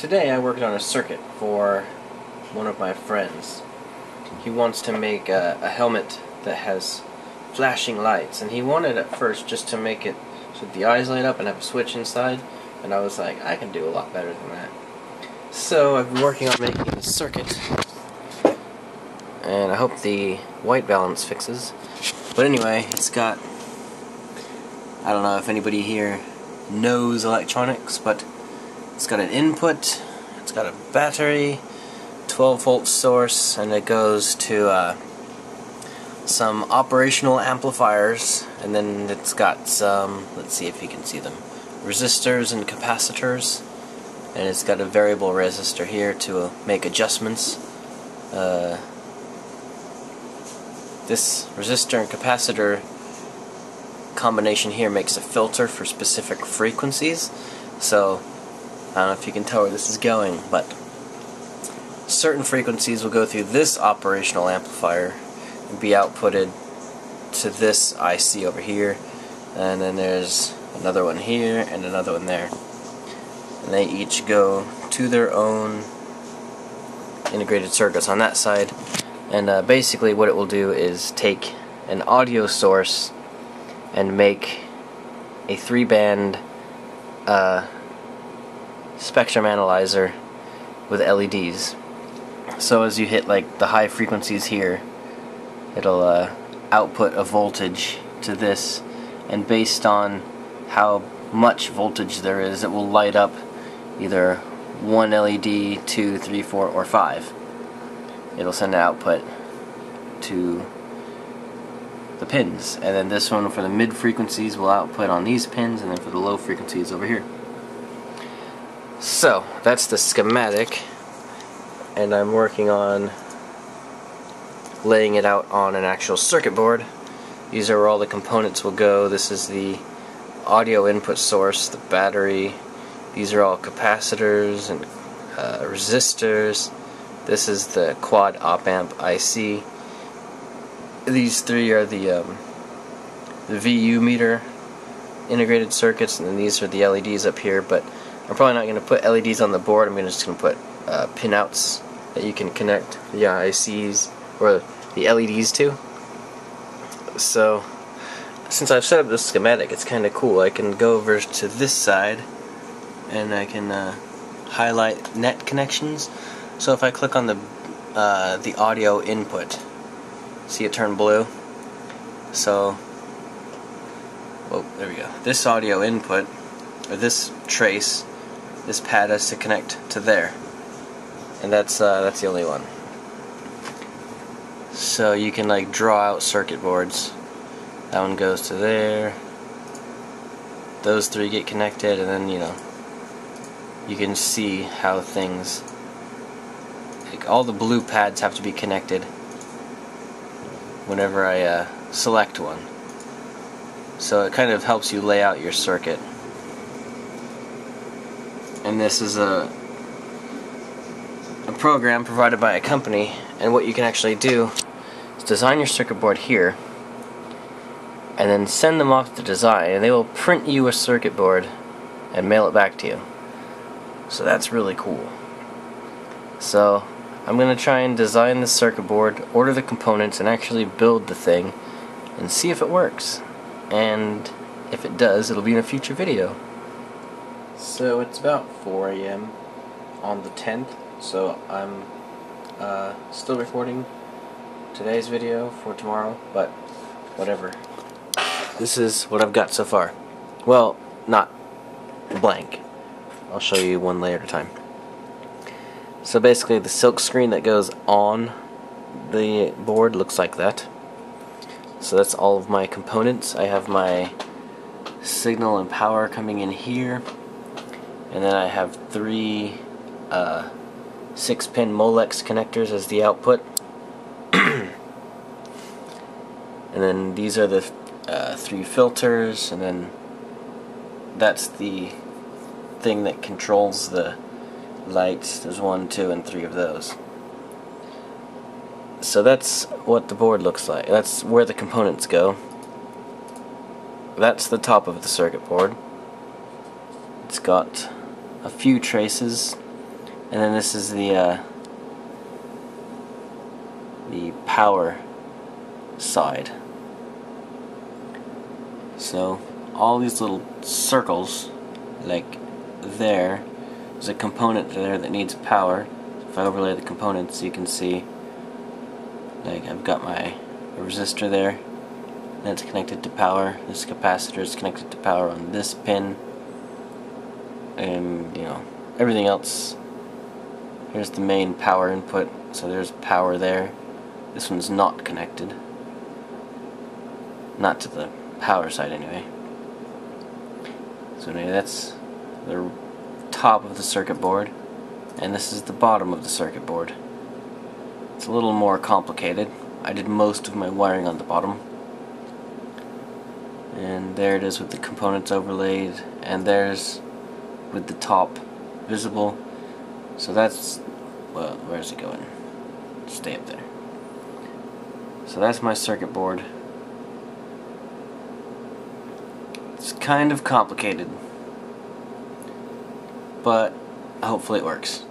Today I worked on a circuit for one of my friends. He wants to make a, a helmet that has flashing lights, and he wanted at first just to make it so the eyes light up and have a switch inside, and I was like, I can do a lot better than that. So I've been working on making a circuit, and I hope the white balance fixes. But anyway, it's got, I don't know if anybody here knows electronics, but it's got an input, it's got a battery, 12 volt source, and it goes to uh, some operational amplifiers, and then it's got some, let's see if you can see them, resistors and capacitors, and it's got a variable resistor here to uh, make adjustments. Uh, this resistor and capacitor combination here makes a filter for specific frequencies, so I don't know if you can tell where this is going, but certain frequencies will go through this operational amplifier and be outputted to this IC over here, and then there's another one here and another one there. And they each go to their own integrated circuits on that side. And uh, basically what it will do is take an audio source and make a three band uh, spectrum analyzer with LEDs. So as you hit like the high frequencies here, it'll uh, output a voltage to this, and based on how much voltage there is, it will light up either one LED, two, three, four, or five. It'll send an output to the pins, and then this one for the mid frequencies will output on these pins, and then for the low frequencies over here. So, that's the schematic, and I'm working on laying it out on an actual circuit board. These are where all the components will go. This is the audio input source, the battery. These are all capacitors and uh, resistors. This is the quad op amp IC. These three are the, um, the VU meter integrated circuits, and then these are the LEDs up here, but I'm probably not going to put LEDs on the board. I'm just going to put uh, pinouts that you can connect the ICs or the LEDs to. So, since I've set up this schematic, it's kind of cool. I can go over to this side and I can uh, highlight net connections. So if I click on the uh, the audio input, see it turn blue. So, oh, there we go. This audio input, or this trace, this pad has to connect to there, and that's uh, that's the only one. So you can like draw out circuit boards. That one goes to there. Those three get connected, and then you know you can see how things. Like all the blue pads have to be connected whenever I uh, select one. So it kind of helps you lay out your circuit and this is a a program provided by a company and what you can actually do is design your circuit board here and then send them off to design and they will print you a circuit board and mail it back to you. So that's really cool. So I'm gonna try and design the circuit board order the components and actually build the thing and see if it works. And if it does it'll be in a future video so it's about 4 a.m. on the 10th, so I'm uh, still recording today's video for tomorrow, but whatever. This is what I've got so far. Well, not blank. I'll show you one layer at a time. So basically the silk screen that goes on the board looks like that. So that's all of my components. I have my signal and power coming in here and then I have three uh, 6 pin Molex connectors as the output. And then these are the uh, three filters and then that's the thing that controls the lights. There's one two and three of those. So that's what the board looks like. That's where the components go. That's the top of the circuit board. It's got a few traces And then this is the uh, the power side. So all these little circles, like there, there's a component there that needs power. If I overlay the components, you can see, like I've got my resistor there, that's connected to power. This capacitor is connected to power on this pin, and you know everything else. Here's the main power input, so there's power there. This one's not connected. Not to the power side anyway. So anyway, that's the top of the circuit board, and this is the bottom of the circuit board. It's a little more complicated. I did most of my wiring on the bottom. And there it is with the components overlaid, and there's with the top visible. So that's, well, where's it going? Stay up there. So that's my circuit board. It's kind of complicated, but hopefully it works.